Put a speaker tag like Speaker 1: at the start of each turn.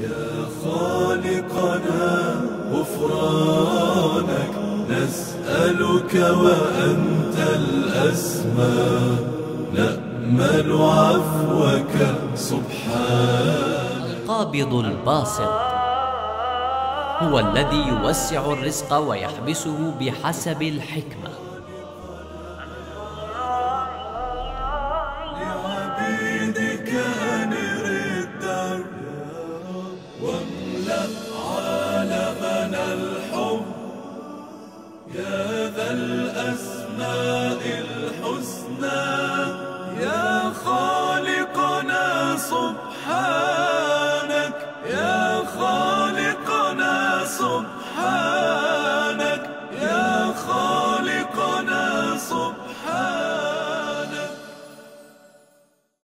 Speaker 1: يا خالقنا غفرانك نسألك وأنت الأسمى. نأمل عفوك سبحانك.
Speaker 2: القابض الباسط هو الذي يوسع الرزق ويحبسه بحسب الحكمة.
Speaker 1: يا ذا الأسماء الحسنى.